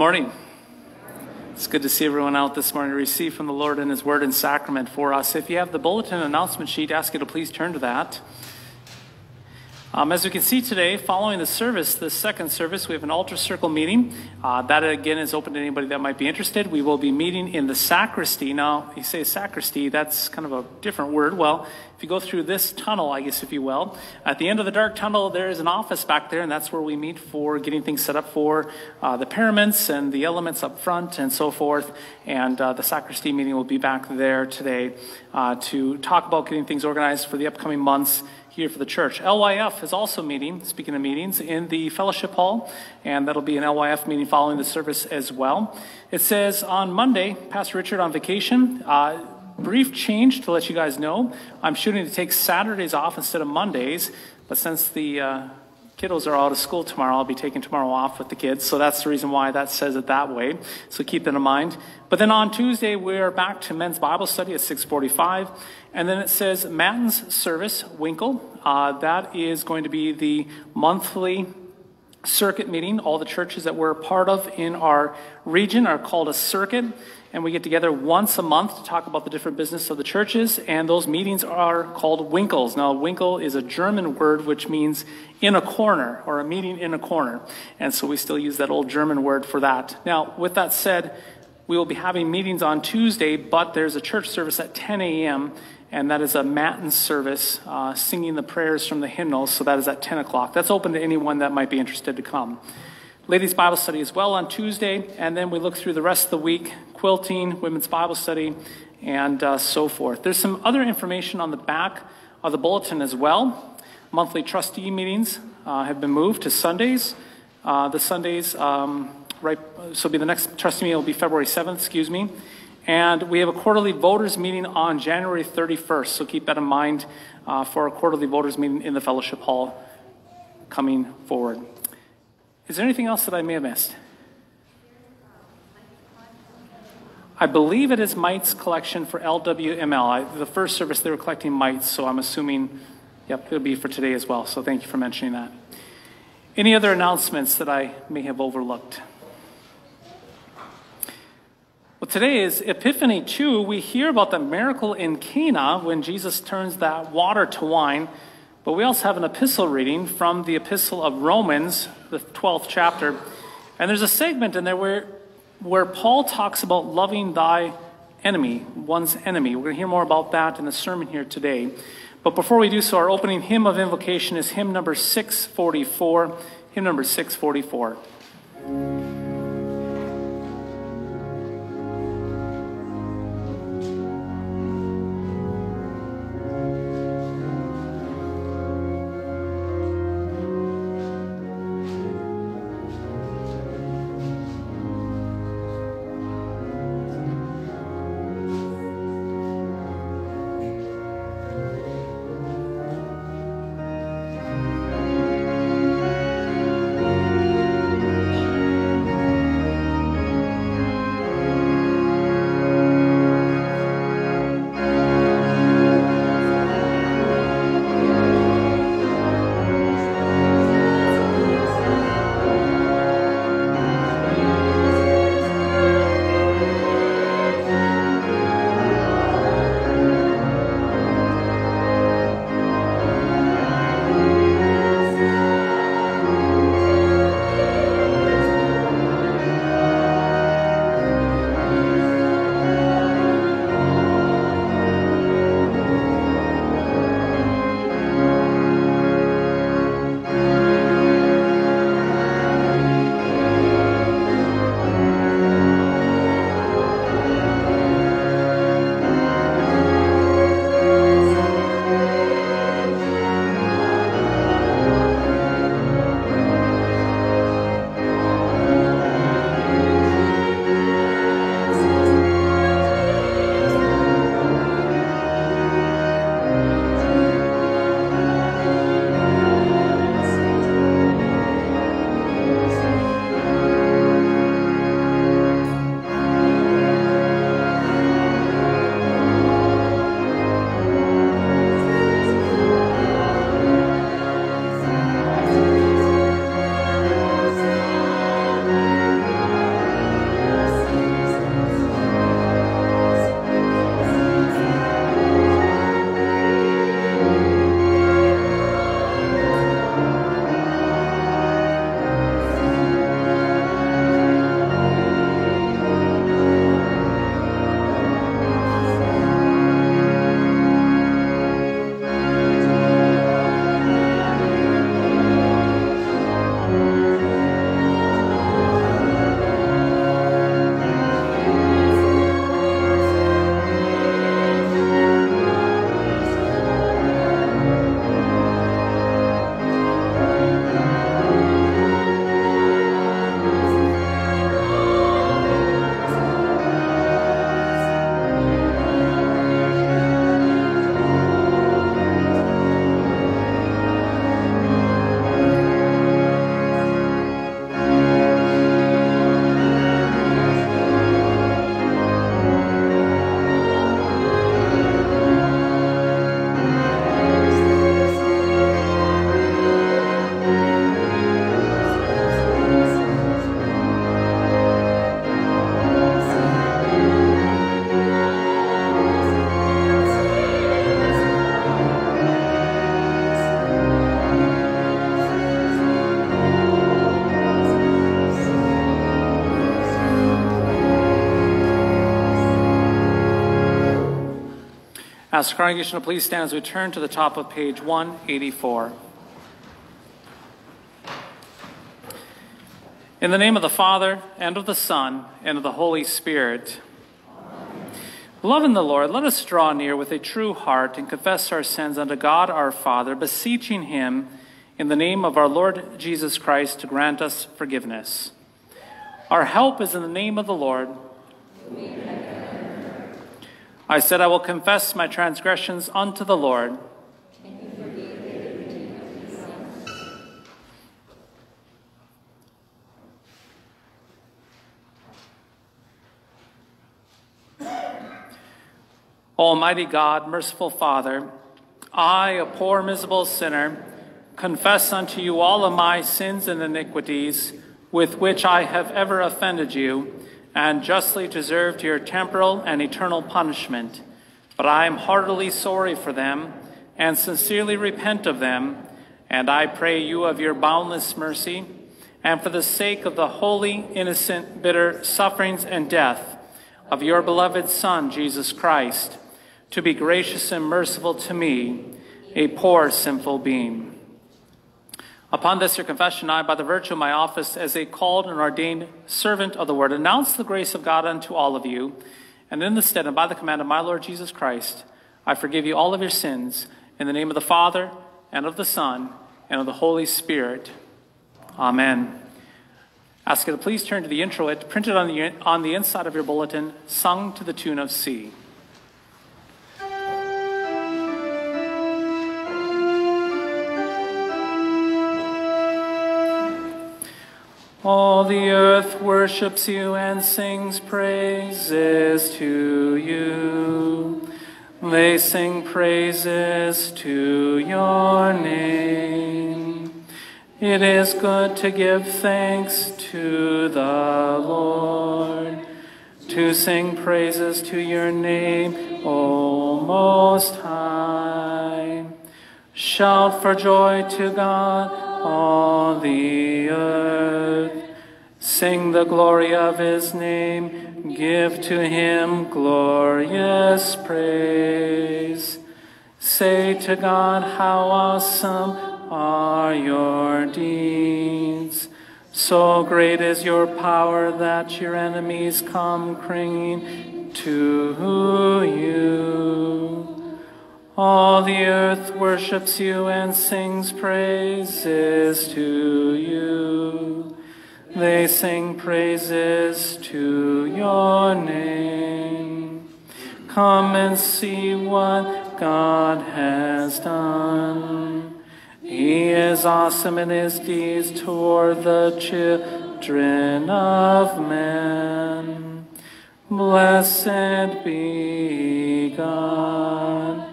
morning. It's good to see everyone out this morning to receive from the Lord and His Word and Sacrament for us. If you have the bulletin announcement sheet, ask you to please turn to that. Um, as we can see today, following the service, the second service, we have an altar circle meeting. Uh, that again is open to anybody that might be interested. We will be meeting in the sacristy. Now, you say sacristy, that's kind of a different word. Well, if you go through this tunnel, I guess if you will, at the end of the dark tunnel, there is an office back there, and that's where we meet for getting things set up for uh, the paraments and the elements up front and so forth. And uh, the sacristy meeting will be back there today uh, to talk about getting things organized for the upcoming months here for the church. LYF is also meeting, speaking of meetings, in the fellowship hall, and that'll be an LYF meeting following the service as well. It says on Monday, Pastor Richard on vacation. Uh, brief change to let you guys know. I'm shooting to take Saturdays off instead of Mondays, but since the uh, kiddos are out of school tomorrow. I'll be taking tomorrow off with the kids, so that's the reason why that says it that way. So keep that in mind. But then on Tuesday, we're back to men's Bible study at 645. And then it says Matins service, Winkel. Uh, that is going to be the monthly circuit meeting. All the churches that we're a part of in our region are called a circuit and we get together once a month to talk about the different business of the churches, and those meetings are called Winkels. Now, Winkel is a German word which means in a corner, or a meeting in a corner, and so we still use that old German word for that. Now, with that said, we will be having meetings on Tuesday, but there's a church service at 10 a.m., and that is a matin service, uh, singing the prayers from the hymnals, so that is at 10 o'clock. That's open to anyone that might be interested to come ladies' Bible study as well on Tuesday, and then we look through the rest of the week quilting, women's Bible study, and uh, so forth. There's some other information on the back of the bulletin as well. Monthly trustee meetings uh, have been moved to Sundays. Uh, the Sundays, um, right, so be the next trustee meeting will be February 7th, excuse me. And we have a quarterly voters meeting on January 31st, so keep that in mind uh, for a quarterly voters meeting in the fellowship hall coming forward. Is there anything else that I may have missed? I believe it is mites collection for LWML. I, the first service they were collecting mites, so I'm assuming, yep, it'll be for today as well. So thank you for mentioning that. Any other announcements that I may have overlooked? Well, today is Epiphany 2. We hear about the miracle in Cana when Jesus turns that water to wine. But we also have an epistle reading from the Epistle of Romans, the 12th chapter. And there's a segment in there where, where Paul talks about loving thy enemy, one's enemy. We're going to hear more about that in the sermon here today. But before we do so, our opening hymn of invocation is hymn number 644. Hymn number 644. Ask congregation please stand as we turn to the top of page 184. In the name of the Father, and of the Son, and of the Holy Spirit. In the Lord, let us draw near with a true heart and confess our sins unto God our Father, beseeching him in the name of our Lord Jesus Christ to grant us forgiveness. Our help is in the name of the Lord. I said, I will confess my transgressions unto the Lord. Almighty God, merciful Father, I, a poor, miserable sinner, confess unto you all of my sins and iniquities with which I have ever offended you, and justly deserved your temporal and eternal punishment. But I am heartily sorry for them, and sincerely repent of them, and I pray you of your boundless mercy, and for the sake of the holy, innocent, bitter sufferings and death of your beloved Son, Jesus Christ, to be gracious and merciful to me, a poor, sinful being. Upon this, your confession, I, by the virtue of my office as a called and ordained servant of the word, announce the grace of God unto all of you. And in the stead and by the command of my Lord Jesus Christ, I forgive you all of your sins in the name of the Father, and of the Son, and of the Holy Spirit. Amen. Ask you to please turn to the introit printed on the, on the inside of your bulletin, sung to the tune of C. All the earth worships you and sings praises to you. They sing praises to your name. It is good to give thanks to the Lord, to sing praises to your name, O Most High. Shout for joy to God all the earth. Sing the glory of his name, give to him glorious praise. Say to God, how awesome are your deeds. So great is your power that your enemies come clinging to you. All the earth worships you and sings praises to you. They sing praises to your name. Come and see what God has done. He is awesome in his deeds toward the children of men. Blessed be God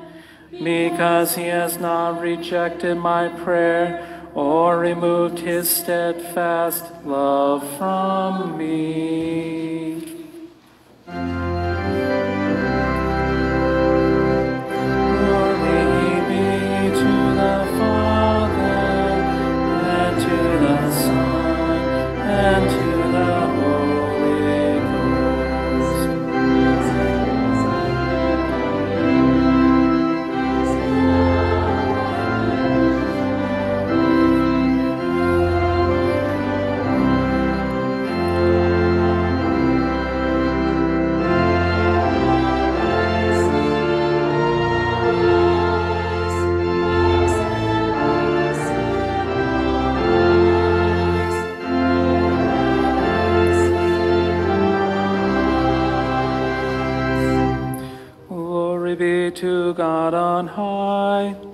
because he has not rejected my prayer or removed his steadfast love from me. God on high.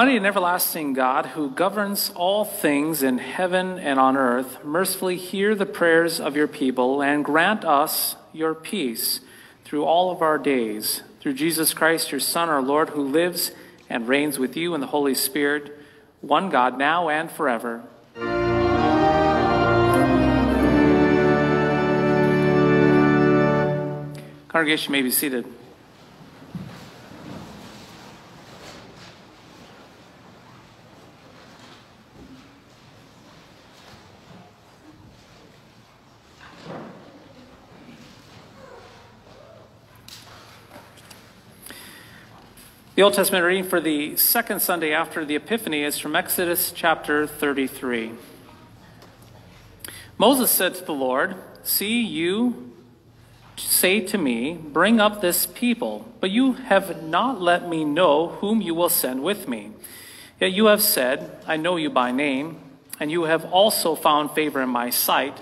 Almighty and everlasting God, who governs all things in heaven and on earth, mercifully hear the prayers of your people and grant us your peace through all of our days. Through Jesus Christ, your Son, our Lord, who lives and reigns with you in the Holy Spirit, one God, now and forever. Congregation may be seated. The Old Testament reading for the second Sunday after the Epiphany is from Exodus chapter 33. Moses said to the Lord, See, you say to me, Bring up this people, but you have not let me know whom you will send with me. Yet you have said, I know you by name, and you have also found favor in my sight.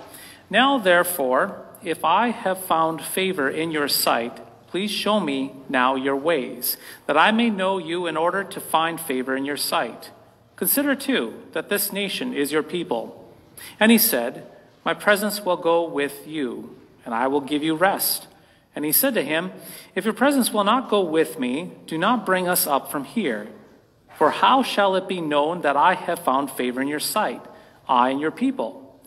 Now, therefore, if I have found favor in your sight, Please show me now your ways, that I may know you in order to find favor in your sight. Consider, too, that this nation is your people. And he said, My presence will go with you, and I will give you rest. And he said to him, If your presence will not go with me, do not bring us up from here. For how shall it be known that I have found favor in your sight, I and your people?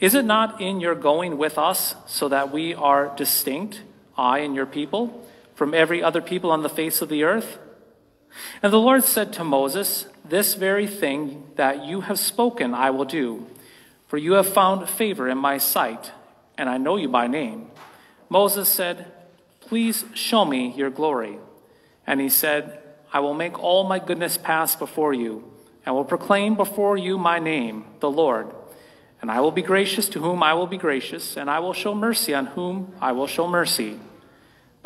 Is it not in your going with us so that we are distinct? I and your people, from every other people on the face of the earth? And the Lord said to Moses, This very thing that you have spoken I will do, for you have found favor in my sight, and I know you by name. Moses said, Please show me your glory. And he said, I will make all my goodness pass before you, and will proclaim before you my name, the Lord. And I will be gracious to whom I will be gracious, and I will show mercy on whom I will show mercy.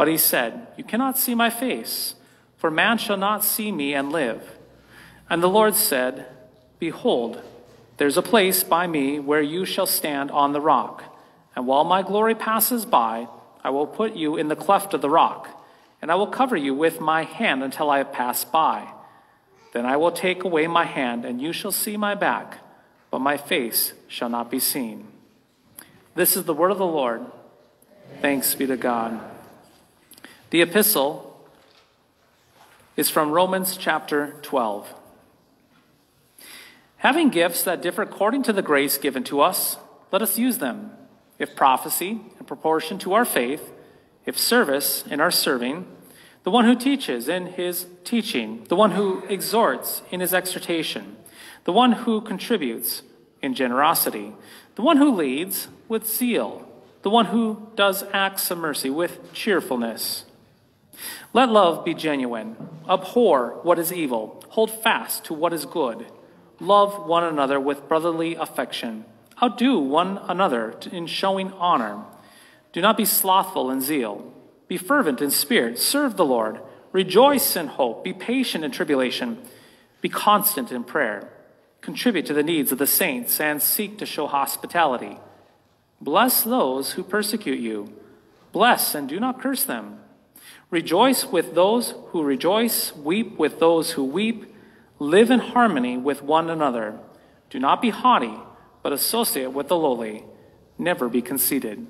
But he said, You cannot see my face, for man shall not see me and live. And the Lord said, Behold, there's a place by me where you shall stand on the rock. And while my glory passes by, I will put you in the cleft of the rock, and I will cover you with my hand until I have passed by. Then I will take away my hand, and you shall see my back, but my face shall not be seen. This is the word of the Lord. Thanks be to God. The epistle is from Romans chapter 12. Having gifts that differ according to the grace given to us, let us use them. If prophecy, in proportion to our faith, if service, in our serving, the one who teaches in his teaching, the one who exhorts in his exhortation, the one who contributes in generosity, the one who leads with zeal, the one who does acts of mercy with cheerfulness. Let love be genuine. Abhor what is evil. Hold fast to what is good. Love one another with brotherly affection. Outdo one another in showing honor. Do not be slothful in zeal. Be fervent in spirit. Serve the Lord. Rejoice in hope. Be patient in tribulation. Be constant in prayer. Contribute to the needs of the saints and seek to show hospitality. Bless those who persecute you. Bless and do not curse them. Rejoice with those who rejoice, weep with those who weep, live in harmony with one another. Do not be haughty, but associate with the lowly. Never be conceited.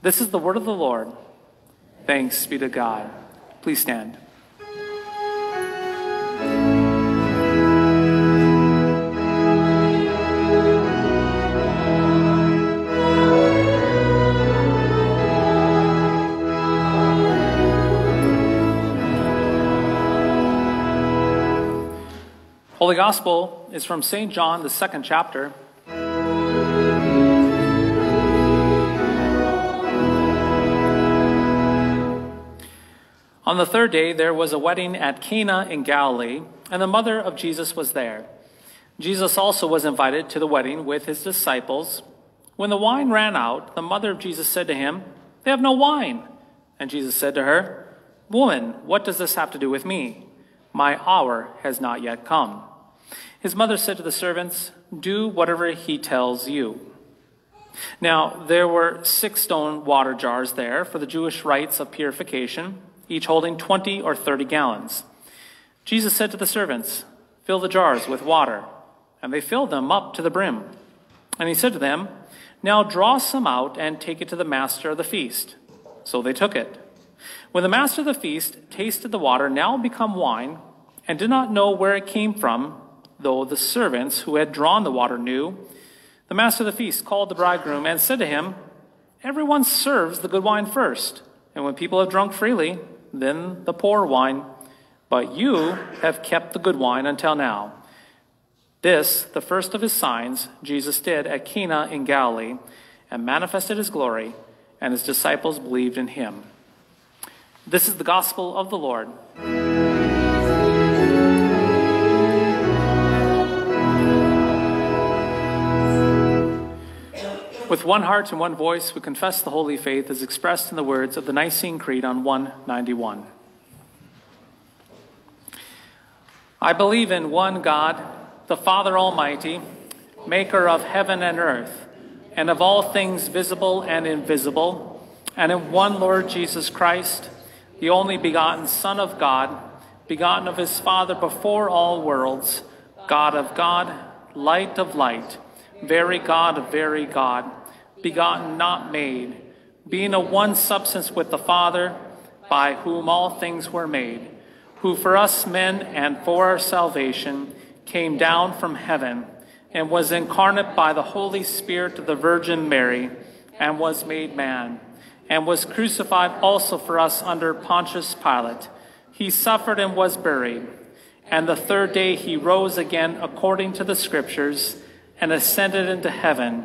This is the word of the Lord. Thanks be to God. Please stand. Holy Gospel is from St. John, the second chapter. On the third day, there was a wedding at Cana in Galilee, and the mother of Jesus was there. Jesus also was invited to the wedding with his disciples. When the wine ran out, the mother of Jesus said to him, They have no wine. And Jesus said to her, Woman, what does this have to do with me? My hour has not yet come. His mother said to the servants, Do whatever he tells you. Now, there were six stone water jars there for the Jewish rites of purification, each holding 20 or 30 gallons. Jesus said to the servants, Fill the jars with water. And they filled them up to the brim. And he said to them, Now draw some out and take it to the master of the feast. So they took it. When the master of the feast tasted the water now become wine, and did not know where it came from, though the servants who had drawn the water knew, the master of the feast called the bridegroom and said to him, Everyone serves the good wine first, and when people have drunk freely, then the poor wine. But you have kept the good wine until now. This, the first of his signs, Jesus did at Cana in Galilee, and manifested his glory, and his disciples believed in him. This is the gospel of the Lord. With one heart and one voice, we confess the holy faith as expressed in the words of the Nicene Creed on 191. I believe in one God, the Father Almighty, maker of heaven and earth, and of all things visible and invisible, and in one Lord Jesus Christ, the only begotten Son of God, begotten of his Father before all worlds, God of God, light of light, very God of very God begotten, not made, being of one substance with the Father, by whom all things were made, who for us men and for our salvation came down from heaven, and was incarnate by the Holy Spirit of the Virgin Mary, and was made man, and was crucified also for us under Pontius Pilate. He suffered and was buried, and the third day he rose again according to the Scriptures, and ascended into heaven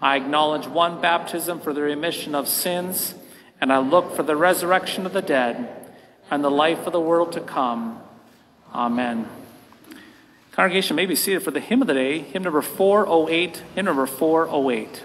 I acknowledge one baptism for the remission of sins, and I look for the resurrection of the dead and the life of the world to come. Amen. Congregation may be seated for the hymn of the day, hymn number 408, hymn number 408.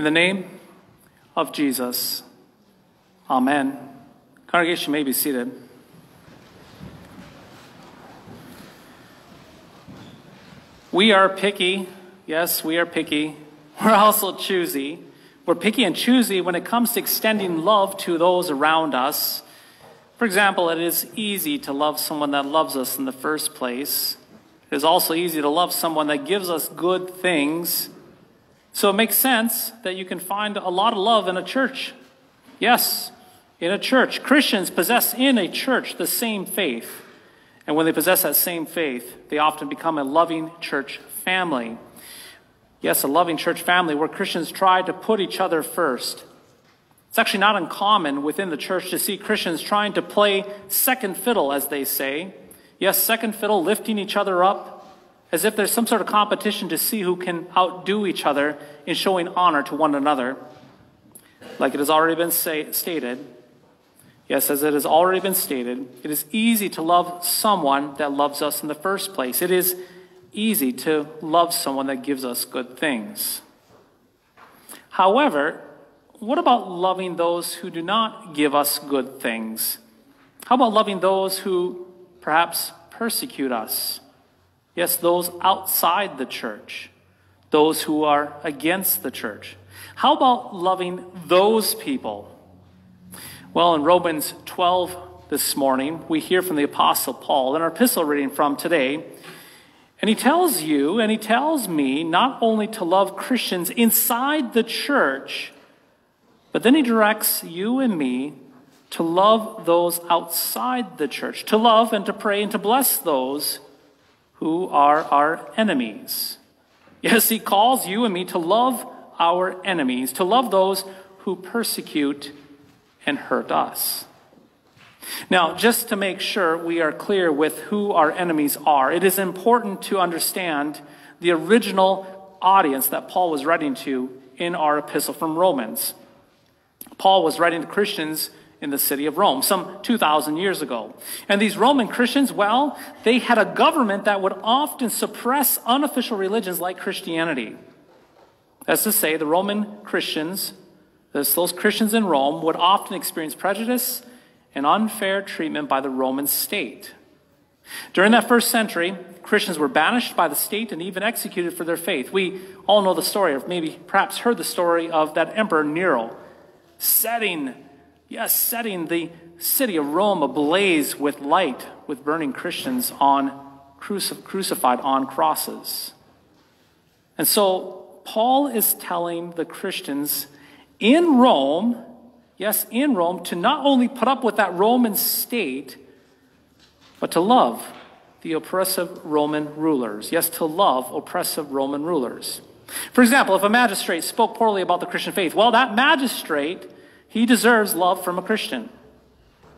In the name of Jesus, Amen. Congregation may be seated. We are picky. Yes, we are picky. We're also choosy. We're picky and choosy when it comes to extending love to those around us. For example, it is easy to love someone that loves us in the first place. It is also easy to love someone that gives us good things. So it makes sense that you can find a lot of love in a church. Yes, in a church. Christians possess in a church the same faith. And when they possess that same faith, they often become a loving church family. Yes, a loving church family where Christians try to put each other first. It's actually not uncommon within the church to see Christians trying to play second fiddle, as they say. Yes, second fiddle, lifting each other up, as if there's some sort of competition to see who can outdo each other in showing honor to one another. Like it has already been say, stated, yes, as it has already been stated, it is easy to love someone that loves us in the first place. It is easy to love someone that gives us good things. However, what about loving those who do not give us good things? How about loving those who perhaps persecute us? Yes, those outside the church, those who are against the church. How about loving those people? Well, in Romans 12 this morning, we hear from the Apostle Paul in our epistle reading from today. And he tells you and he tells me not only to love Christians inside the church, but then he directs you and me to love those outside the church, to love and to pray and to bless those who are our enemies. Yes, he calls you and me to love our enemies, to love those who persecute and hurt us. Now, just to make sure we are clear with who our enemies are, it is important to understand the original audience that Paul was writing to in our epistle from Romans. Paul was writing to Christians in the city of Rome some 2,000 years ago. And these Roman Christians, well, they had a government that would often suppress unofficial religions like Christianity. That's to say, the Roman Christians, those Christians in Rome, would often experience prejudice and unfair treatment by the Roman state. During that first century, Christians were banished by the state and even executed for their faith. We all know the story, or maybe perhaps heard the story of that Emperor Nero setting, yes, setting the city of Rome ablaze with light, with burning Christians on crucif- crucified on crosses. And so Paul is telling the Christians in Rome, yes, in Rome, to not only put up with that Roman state, but to love the oppressive Roman rulers. Yes, to love oppressive Roman rulers. For example, if a magistrate spoke poorly about the Christian faith, well, that magistrate, he deserves love from a Christian.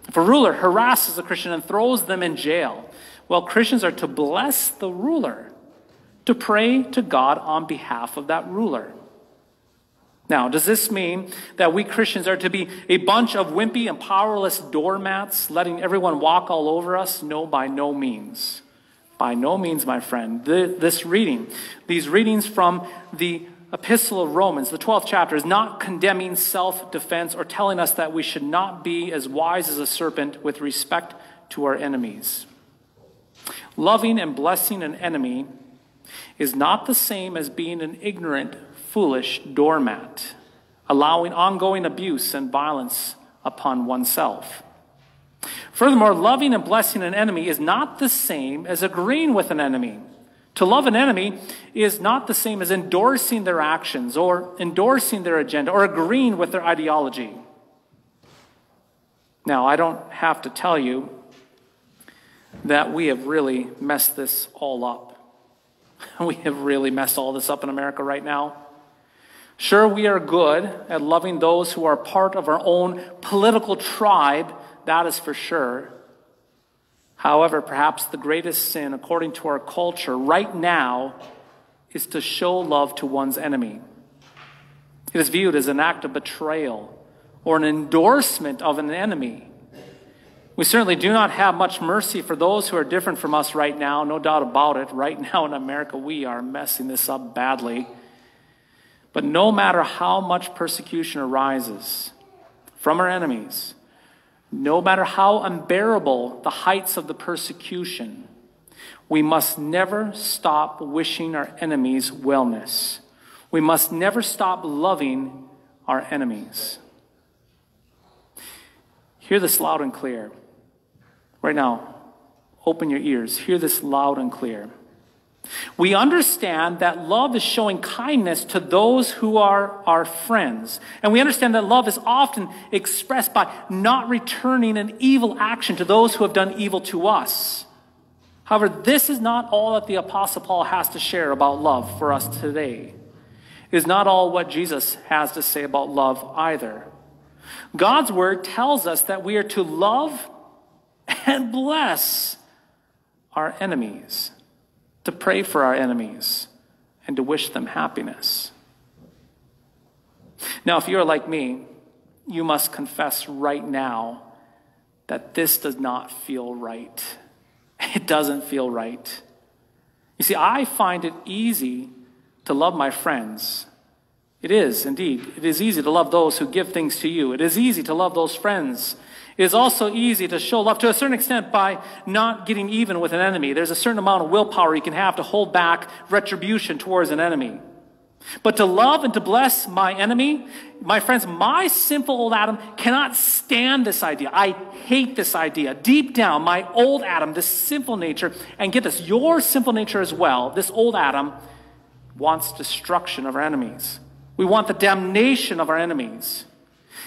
If a ruler harasses a Christian and throws them in jail, well, Christians are to bless the ruler, to pray to God on behalf of that ruler. Now, does this mean that we Christians are to be a bunch of wimpy and powerless doormats, letting everyone walk all over us? No, by no means. By no means, my friend. This reading, these readings from the Epistle of Romans, the 12th chapter, is not condemning self defense or telling us that we should not be as wise as a serpent with respect to our enemies. Loving and blessing an enemy is not the same as being an ignorant, foolish doormat, allowing ongoing abuse and violence upon oneself. Furthermore, loving and blessing an enemy is not the same as agreeing with an enemy. To love an enemy is not the same as endorsing their actions or endorsing their agenda or agreeing with their ideology. Now, I don't have to tell you that we have really messed this all up. We have really messed all this up in America right now. Sure, we are good at loving those who are part of our own political tribe, that is for sure. However, perhaps the greatest sin, according to our culture right now, is to show love to one's enemy. It is viewed as an act of betrayal or an endorsement of an enemy. We certainly do not have much mercy for those who are different from us right now, no doubt about it. Right now in America, we are messing this up badly. But no matter how much persecution arises from our enemies, no matter how unbearable the heights of the persecution, we must never stop wishing our enemies wellness. We must never stop loving our enemies. Hear this loud and clear. Right now, open your ears. Hear this loud and clear. We understand that love is showing kindness to those who are our friends. And we understand that love is often expressed by not returning an evil action to those who have done evil to us. However, this is not all that the Apostle Paul has to share about love for us today. It is not all what Jesus has to say about love either. God's word tells us that we are to love and bless our enemies to pray for our enemies, and to wish them happiness. Now, if you're like me, you must confess right now that this does not feel right. It doesn't feel right. You see, I find it easy to love my friends. It is, indeed. It is easy to love those who give things to you. It is easy to love those friends it is also easy to show love to a certain extent by not getting even with an enemy. There's a certain amount of willpower you can have to hold back retribution towards an enemy. But to love and to bless my enemy, my friends, my sinful old Adam cannot stand this idea. I hate this idea. Deep down, my old Adam, this sinful nature, and get this, your sinful nature as well, this old Adam wants destruction of our enemies. We want the damnation of our enemies.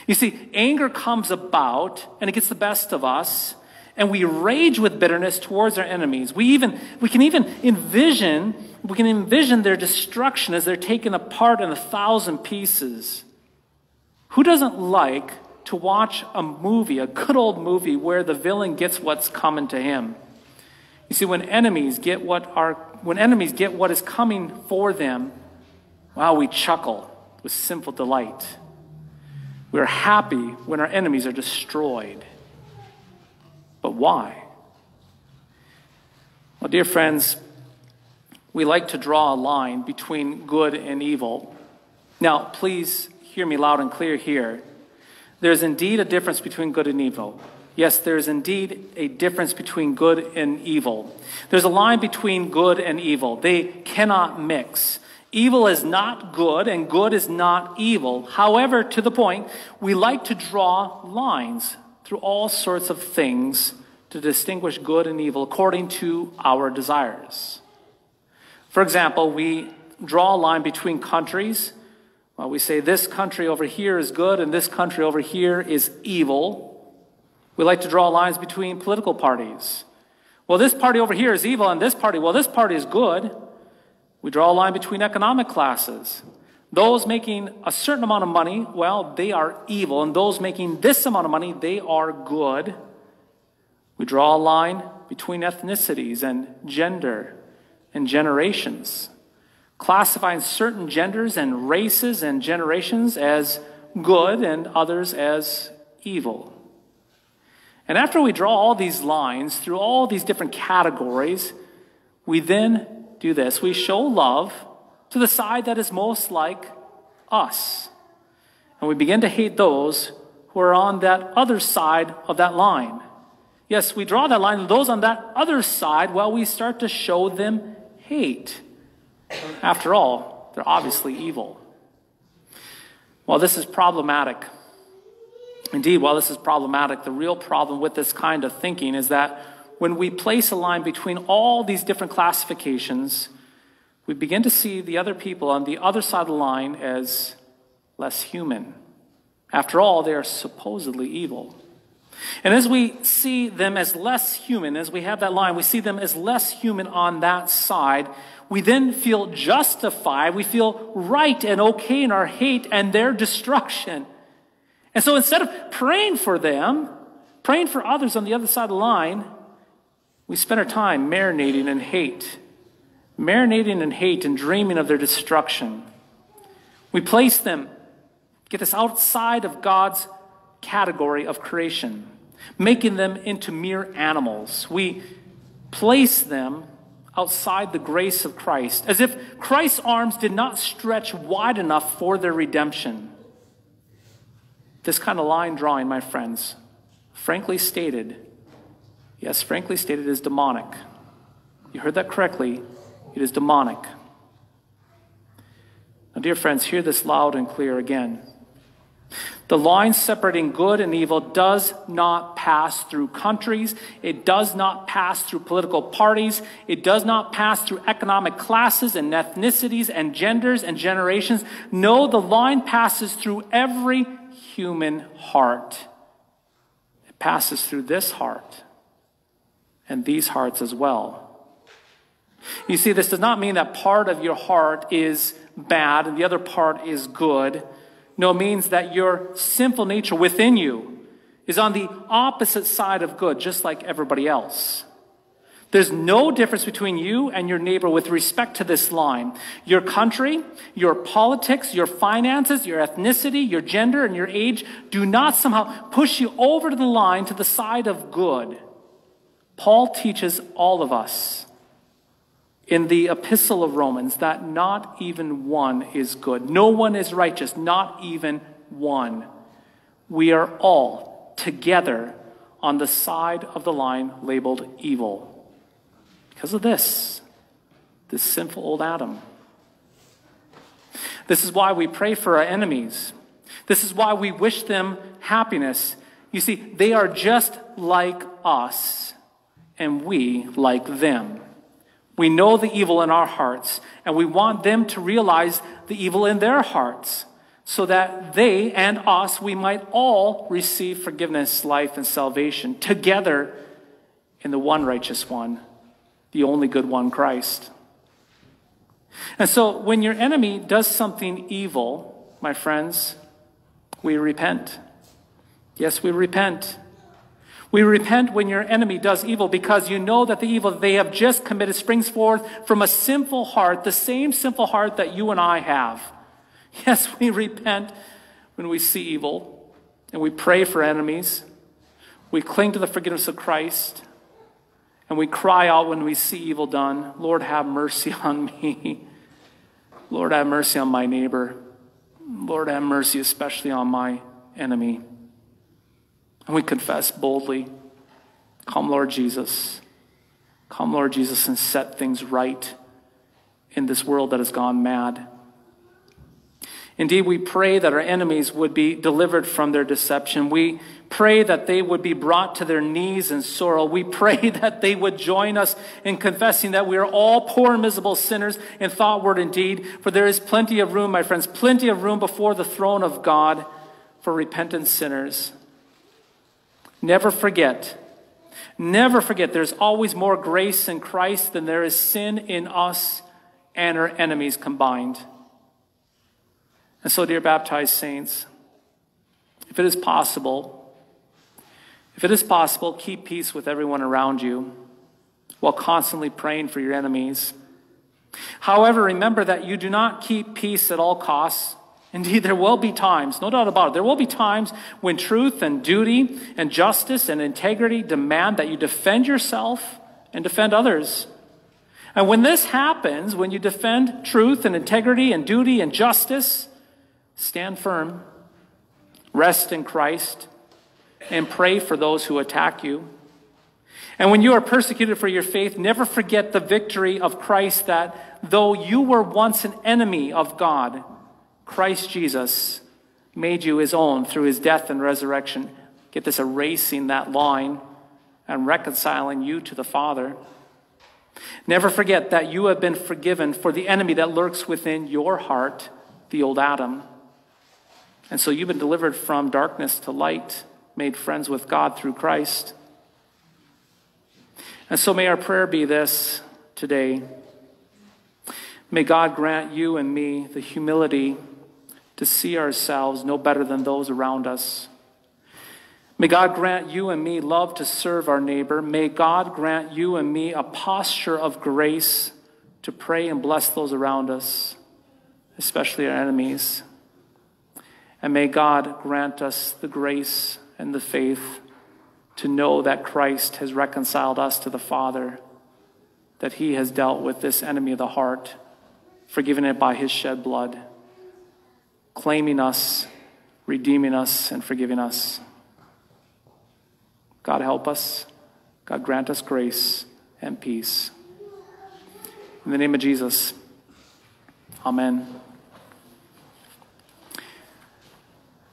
You see, anger comes about and it gets the best of us, and we rage with bitterness towards our enemies. We even we can even envision we can envision their destruction as they're taken apart in a thousand pieces. Who doesn't like to watch a movie, a good old movie, where the villain gets what's coming to him? You see, when enemies get what are when enemies get what is coming for them, wow, we chuckle with sinful delight. We are happy when our enemies are destroyed. But why? Well, dear friends, we like to draw a line between good and evil. Now, please hear me loud and clear here. There's indeed a difference between good and evil. Yes, there is indeed a difference between good and evil. There's a line between good and evil. They cannot mix. Evil is not good and good is not evil. However, to the point, we like to draw lines through all sorts of things to distinguish good and evil according to our desires. For example, we draw a line between countries. Well, we say this country over here is good and this country over here is evil. We like to draw lines between political parties. Well, this party over here is evil and this party, well, this party is good. We draw a line between economic classes. Those making a certain amount of money, well, they are evil. And those making this amount of money, they are good. We draw a line between ethnicities and gender and generations, classifying certain genders and races and generations as good and others as evil. And after we draw all these lines through all these different categories, we then do this we show love to the side that is most like us. And we begin to hate those who are on that other side of that line. Yes, we draw that line, those on that other side, well, we start to show them hate. After all, they're obviously evil. Well, this is problematic. Indeed, while this is problematic, the real problem with this kind of thinking is that when we place a line between all these different classifications, we begin to see the other people on the other side of the line as less human. After all, they are supposedly evil. And as we see them as less human, as we have that line, we see them as less human on that side, we then feel justified, we feel right and okay in our hate and their destruction. And so instead of praying for them, praying for others on the other side of the line, we spend our time marinating in hate, marinating in hate and dreaming of their destruction. We place them, get this outside of God's category of creation, making them into mere animals. We place them outside the grace of Christ, as if Christ's arms did not stretch wide enough for their redemption. This kind of line drawing, my friends, frankly stated, Yes, frankly stated, is demonic. You heard that correctly. It is demonic. Now, dear friends, hear this loud and clear again. The line separating good and evil does not pass through countries. It does not pass through political parties. It does not pass through economic classes and ethnicities and genders and generations. No, the line passes through every human heart. It passes through this heart and these hearts as well. You see, this does not mean that part of your heart is bad and the other part is good. No, it means that your sinful nature within you is on the opposite side of good, just like everybody else. There's no difference between you and your neighbor with respect to this line. Your country, your politics, your finances, your ethnicity, your gender, and your age do not somehow push you over to the line to the side of good. Paul teaches all of us in the epistle of Romans that not even one is good. No one is righteous, not even one. We are all together on the side of the line labeled evil because of this, this sinful old Adam. This is why we pray for our enemies. This is why we wish them happiness. You see, they are just like us, and we like them. We know the evil in our hearts, and we want them to realize the evil in their hearts, so that they and us, we might all receive forgiveness, life, and salvation together in the one righteous one, the only good one, Christ. And so when your enemy does something evil, my friends, we repent. Yes, we repent. We repent when your enemy does evil because you know that the evil they have just committed springs forth from a sinful heart, the same sinful heart that you and I have. Yes, we repent when we see evil and we pray for enemies. We cling to the forgiveness of Christ and we cry out when we see evil done Lord, have mercy on me. Lord, have mercy on my neighbor. Lord, have mercy especially on my enemy. And we confess boldly Come, Lord Jesus. Come, Lord Jesus, and set things right in this world that has gone mad. Indeed, we pray that our enemies would be delivered from their deception. We pray that they would be brought to their knees in sorrow. We pray that they would join us in confessing that we are all poor miserable sinners in thought, word, and deed. For there is plenty of room, my friends, plenty of room before the throne of God for repentant sinners. Never forget. Never forget there's always more grace in Christ than there is sin in us and our enemies combined. And so, dear baptized saints, if it is possible, if it is possible, keep peace with everyone around you while constantly praying for your enemies. However, remember that you do not keep peace at all costs. Indeed, there will be times, no doubt about it, there will be times when truth and duty and justice and integrity demand that you defend yourself and defend others. And when this happens, when you defend truth and integrity and duty and justice, stand firm, rest in Christ, and pray for those who attack you. And when you are persecuted for your faith, never forget the victory of Christ that though you were once an enemy of God, Christ Jesus made you his own through his death and resurrection. Get this, erasing that line and reconciling you to the Father. Never forget that you have been forgiven for the enemy that lurks within your heart, the old Adam. And so you've been delivered from darkness to light, made friends with God through Christ. And so may our prayer be this today. May God grant you and me the humility to see ourselves no better than those around us. May God grant you and me love to serve our neighbor. May God grant you and me a posture of grace to pray and bless those around us, especially our enemies. And may God grant us the grace and the faith to know that Christ has reconciled us to the Father, that he has dealt with this enemy of the heart, forgiven it by his shed blood claiming us, redeeming us, and forgiving us. God help us. God grant us grace and peace. In the name of Jesus, amen.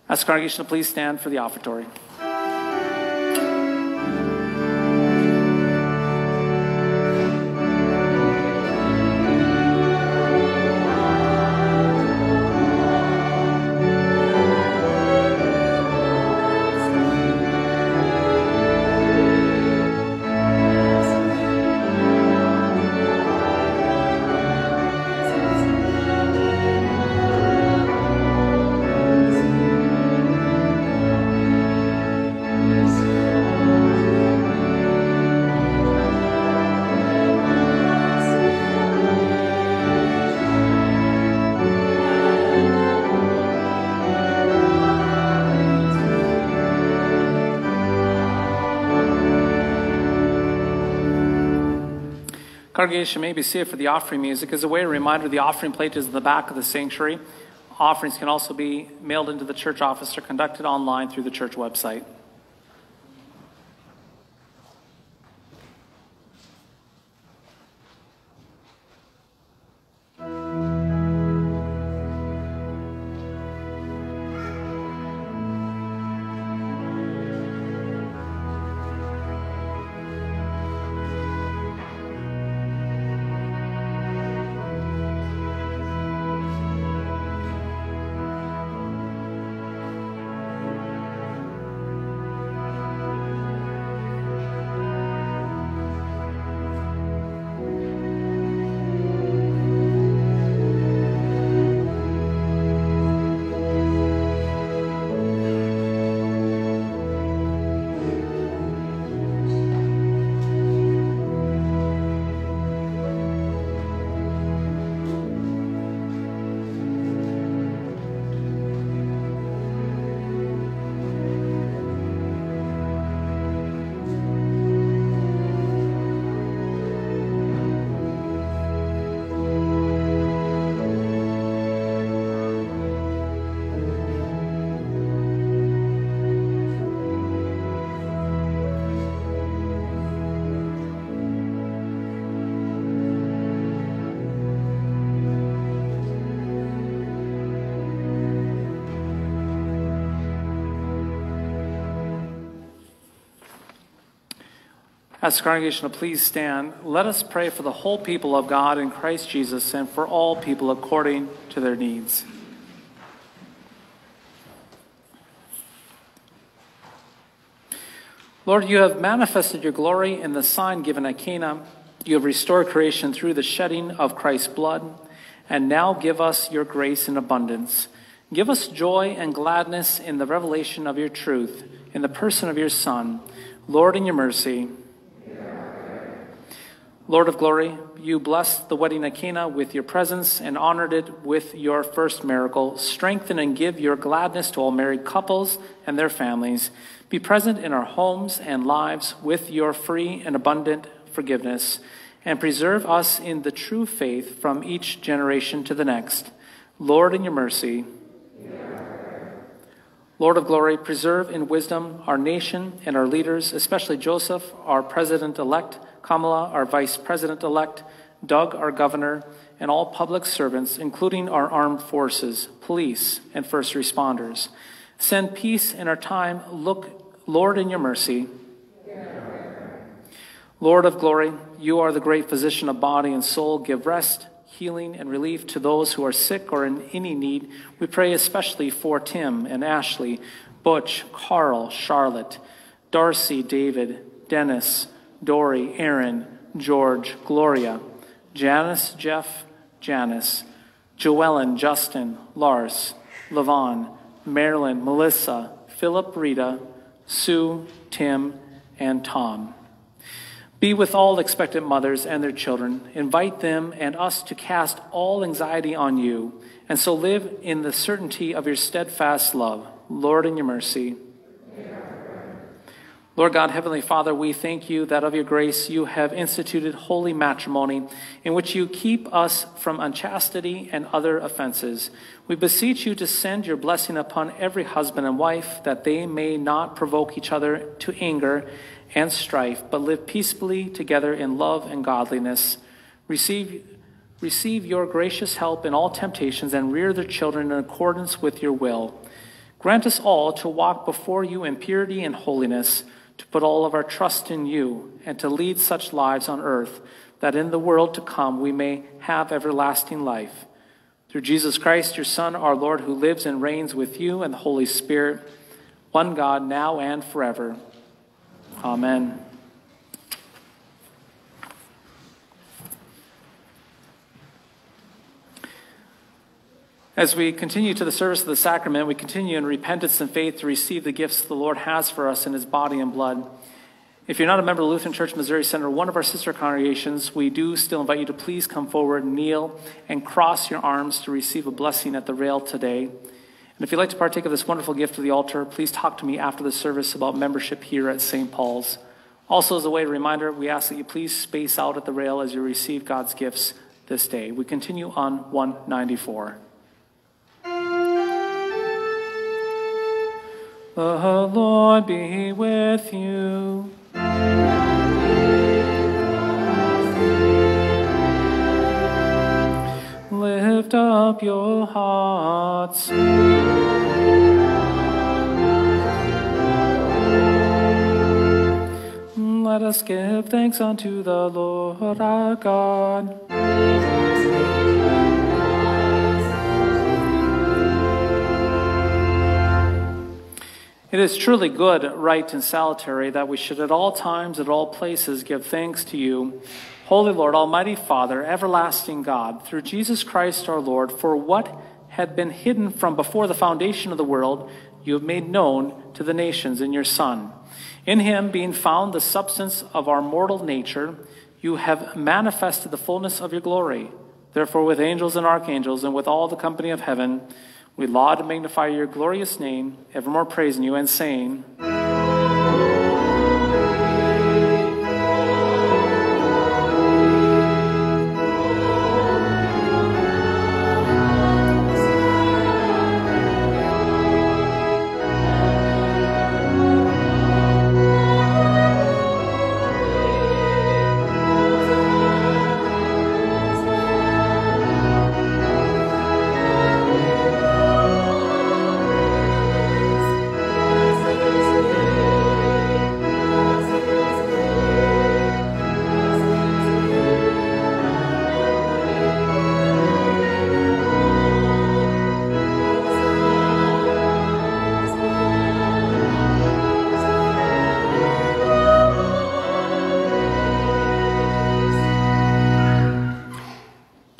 Ask congregation to please stand for the offertory. Congregation may be seated for the offering music. As a way of reminder, the offering plate is in the back of the sanctuary. Offerings can also be mailed into the church office or conducted online through the church website. As the congregation please stand, let us pray for the whole people of God in Christ Jesus and for all people according to their needs. Lord, you have manifested your glory in the sign given at Cana. You have restored creation through the shedding of Christ's blood. And now give us your grace in abundance. Give us joy and gladness in the revelation of your truth, in the person of your Son. Lord, in your mercy, Lord of glory, you blessed the wedding at Cana with your presence and honored it with your first miracle. Strengthen and give your gladness to all married couples and their families. Be present in our homes and lives with your free and abundant forgiveness, and preserve us in the true faith from each generation to the next. Lord, in your mercy, Lord of glory, preserve in wisdom our nation and our leaders, especially Joseph, our president elect Kamala, our vice president elect, Doug, our governor, and all public servants, including our armed forces, police, and first responders. Send peace in our time. Look, Lord, in your mercy. Lord of glory, you are the great physician of body and soul. Give rest, healing, and relief to those who are sick or in any need. We pray especially for Tim and Ashley, Butch, Carl, Charlotte, Darcy, David, Dennis, Dory, Aaron, George, Gloria, Janice, Jeff, Janice, Joellen, Justin, Lars, Levon, Marilyn, Melissa, Philip, Rita, Sue, Tim, and Tom. Be with all expectant mothers and their children. Invite them and us to cast all anxiety on you, and so live in the certainty of your steadfast love. Lord, in your mercy, Lord God, Heavenly Father, we thank you that of your grace you have instituted holy matrimony, in which you keep us from unchastity and other offenses. We beseech you to send your blessing upon every husband and wife, that they may not provoke each other to anger and strife, but live peaceably together in love and godliness. Receive, receive your gracious help in all temptations and rear their children in accordance with your will Grant us all to walk before you in purity and holiness, to put all of our trust in you, and to lead such lives on earth that in the world to come we may have everlasting life. Through Jesus Christ, your Son, our Lord, who lives and reigns with you and the Holy Spirit, one God, now and forever. Amen. As we continue to the service of the sacrament, we continue in repentance and faith to receive the gifts the Lord has for us in his body and blood. If you're not a member of the Lutheran Church Missouri Synod, one of our sister congregations, we do still invite you to please come forward, kneel, and cross your arms to receive a blessing at the rail today. And if you'd like to partake of this wonderful gift of the altar, please talk to me after the service about membership here at St. Paul's. Also, as a way of reminder, we ask that you please space out at the rail as you receive God's gifts this day. We continue on 194. The Lord be with you. Lift up your hearts. Let us give thanks unto the Lord our God. It is truly good, right, and salutary that we should at all times, at all places, give thanks to you, Holy Lord, Almighty Father, everlasting God, through Jesus Christ our Lord, for what had been hidden from before the foundation of the world, you have made known to the nations in your Son. In him, being found the substance of our mortal nature, you have manifested the fullness of your glory. Therefore, with angels and archangels, and with all the company of heaven, we laud and magnify your glorious name, evermore praising you and saying,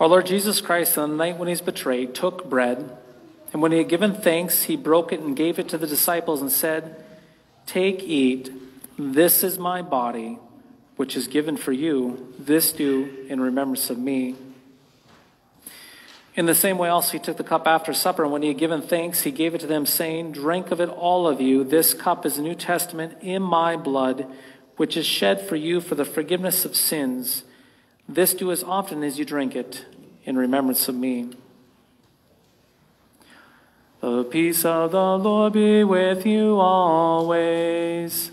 Our Lord Jesus Christ, on the night when he was betrayed, took bread, and when he had given thanks, he broke it and gave it to the disciples and said, Take, eat, this is my body, which is given for you. This do in remembrance of me. In the same way, also, he took the cup after supper, and when he had given thanks, he gave it to them, saying, Drink of it, all of you. This cup is a New Testament in my blood, which is shed for you for the forgiveness of sins. This do as often as you drink it in remembrance of me. The peace of the Lord be with you always.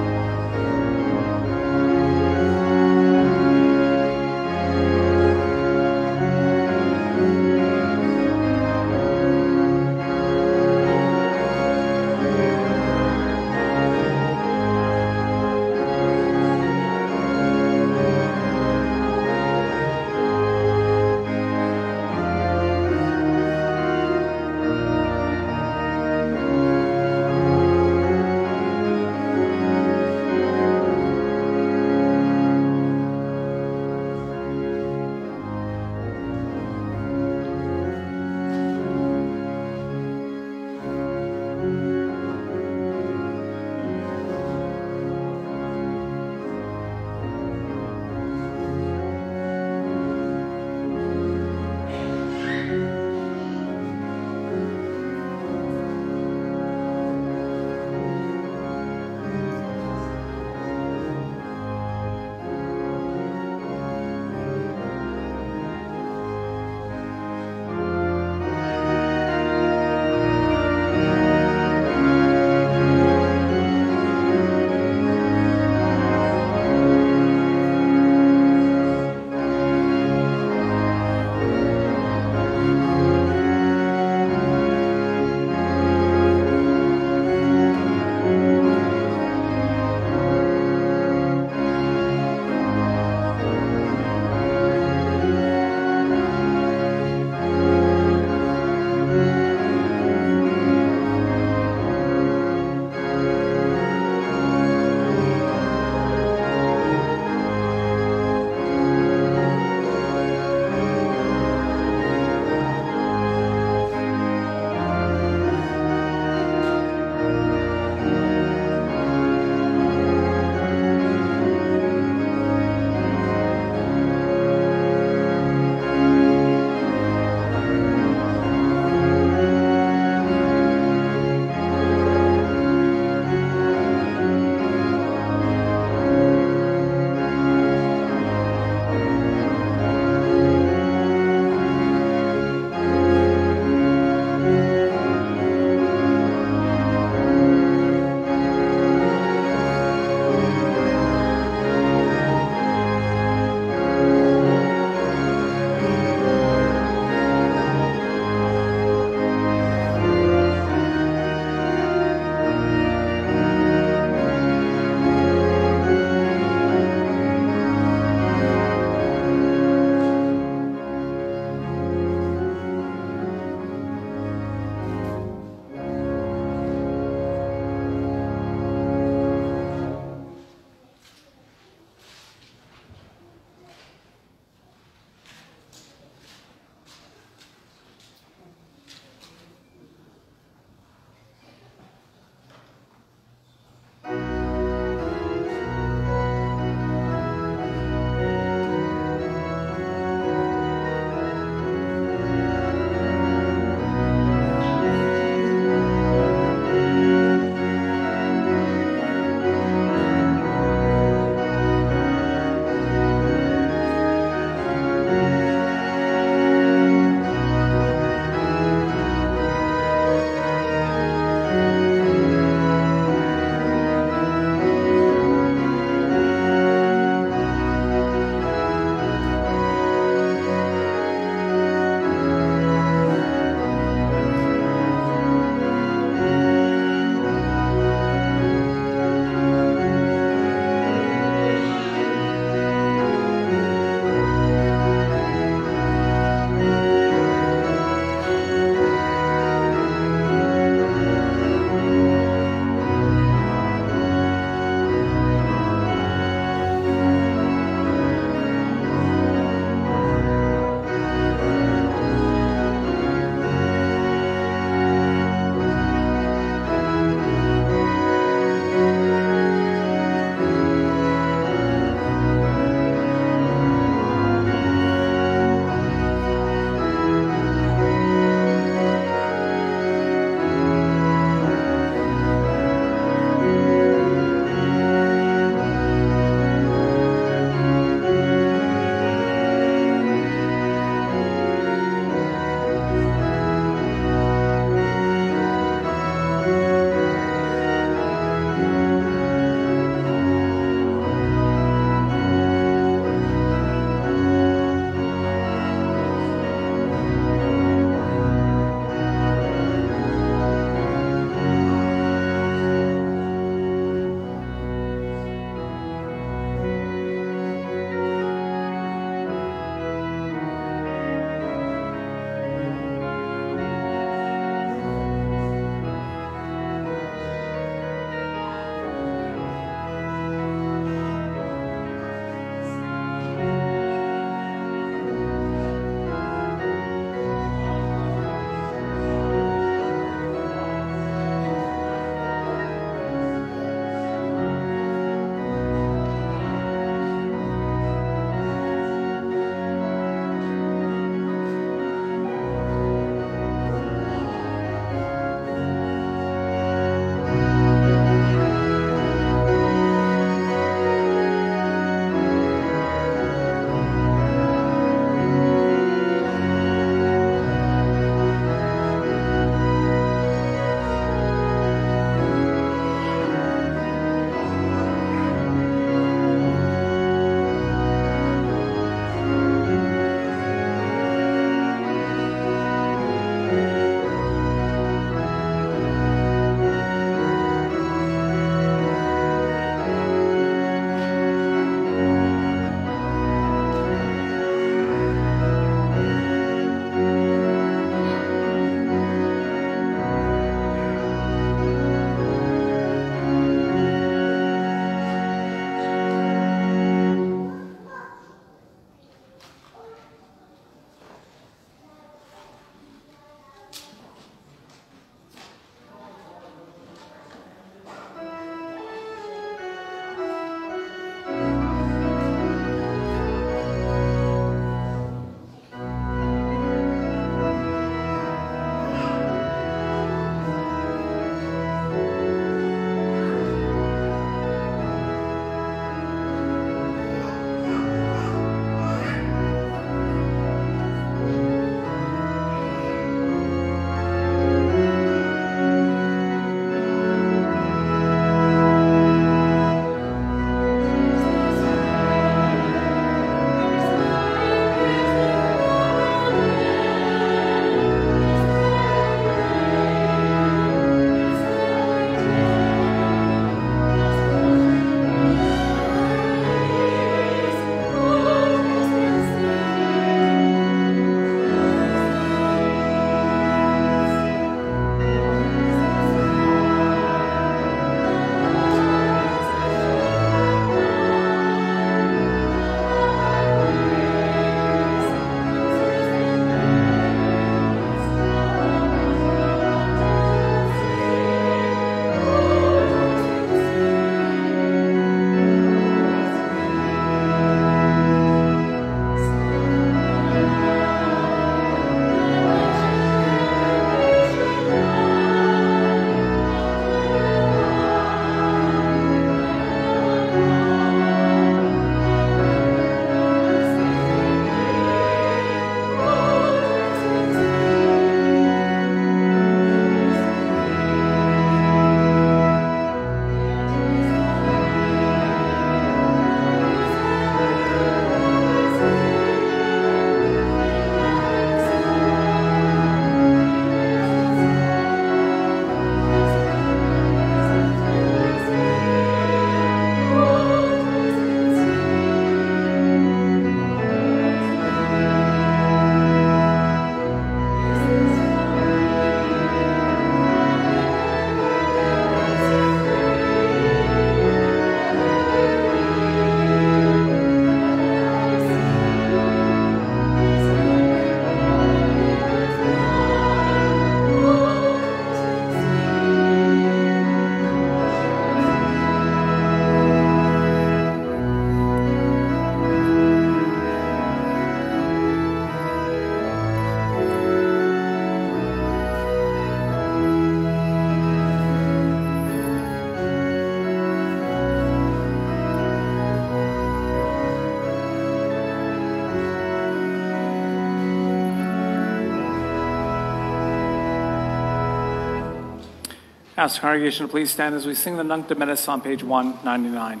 Ask the congregation to please stand as we sing the Nunc Dimittis on page 199.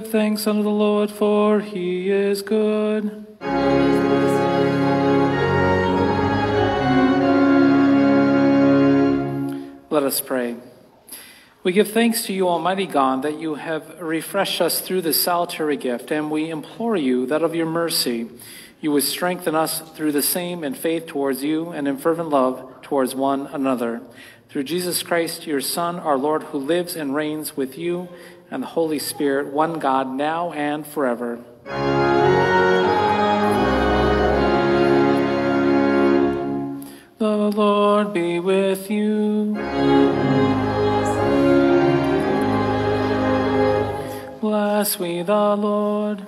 Give thanks unto the Lord, for he is good. Let us pray. We give thanks to you, Almighty God, that you have refreshed us through this salutary gift, and we implore you that of your mercy you would strengthen us through the same in faith towards you and in fervent love towards one another. Through Jesus Christ, your Son, our Lord, who lives and reigns with you and the Holy Spirit, one God, now and forever. The Lord be with you. Bless we the Lord.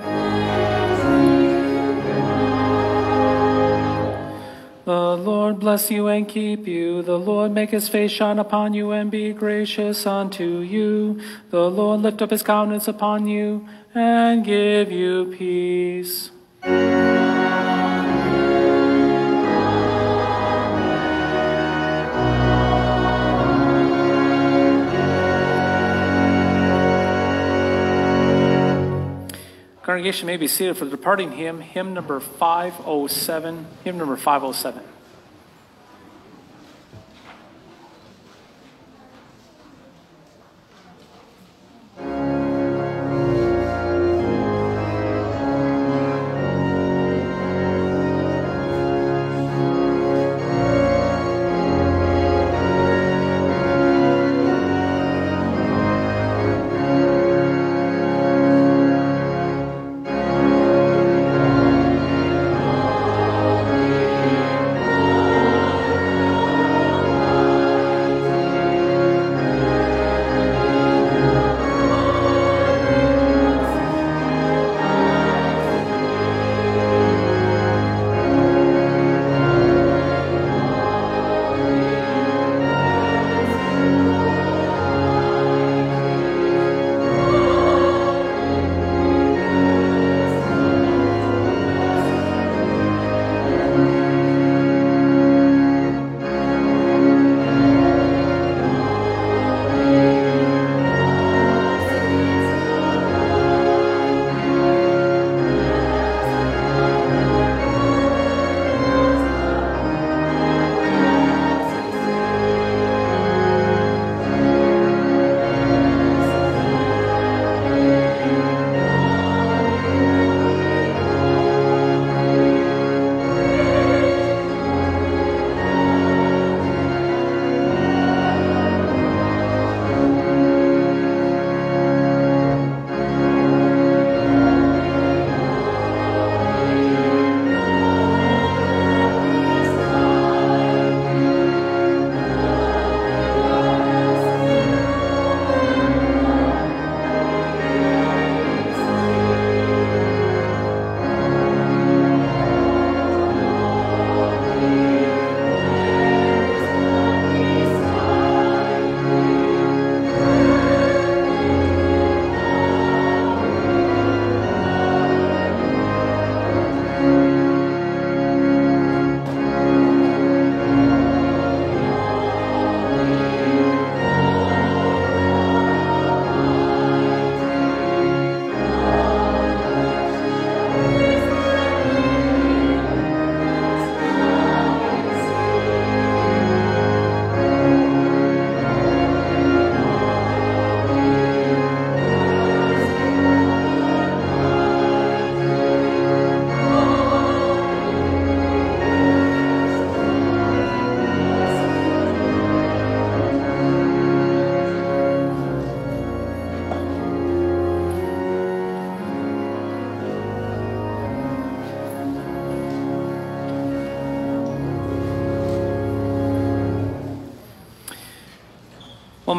Bless you and keep you. The Lord make his face shine upon you and be gracious unto you. The Lord lift up his countenance upon you and give you peace. Congregation may be seated for the departing hymn, hymn number 507. Hymn number 507.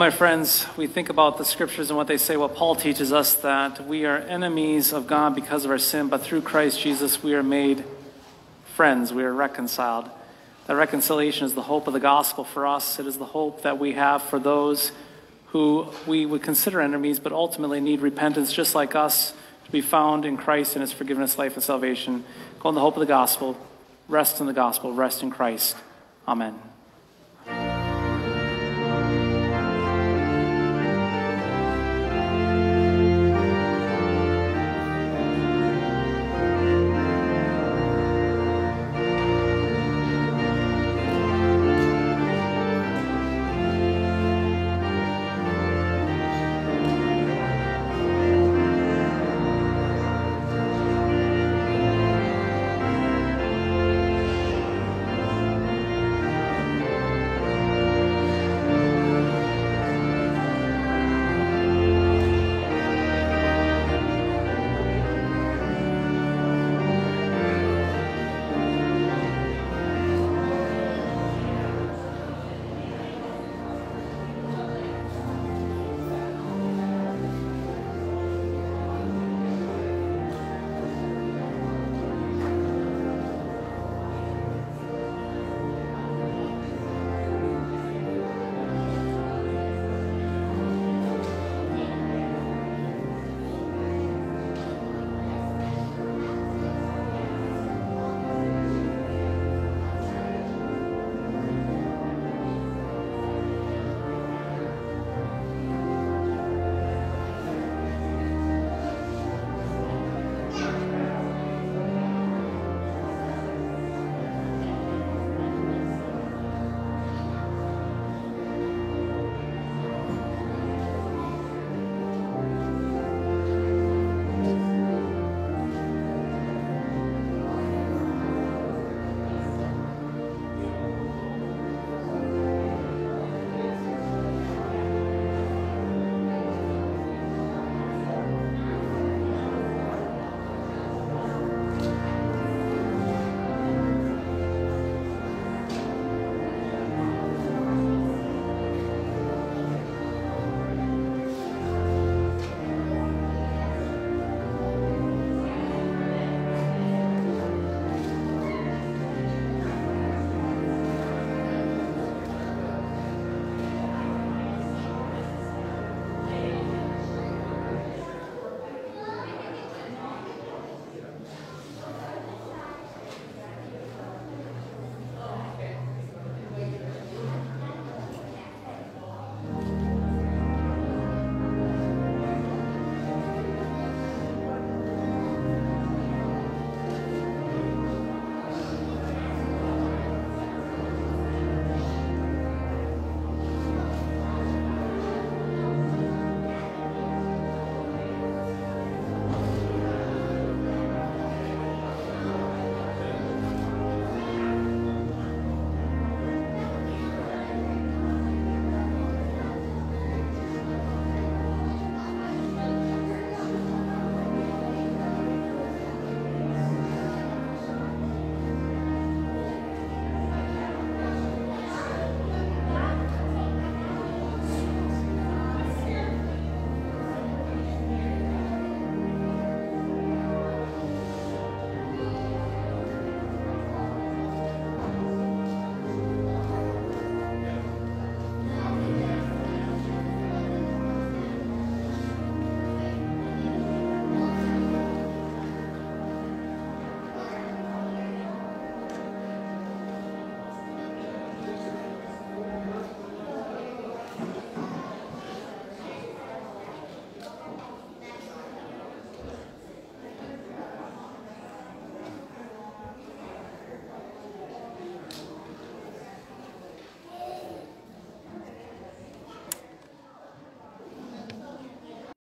My friends, we think about the scriptures and what they say. What Paul teaches us that we are enemies of God because of our sin, but through Christ Jesus we are made friends. We are reconciled. That reconciliation is the hope of the gospel for us. It is the hope that we have for those who we would consider enemies, but ultimately need repentance, just like us, to be found in Christ and His forgiveness, life, and salvation. Go in the hope of the gospel. Rest in the gospel. Rest in Christ. Amen.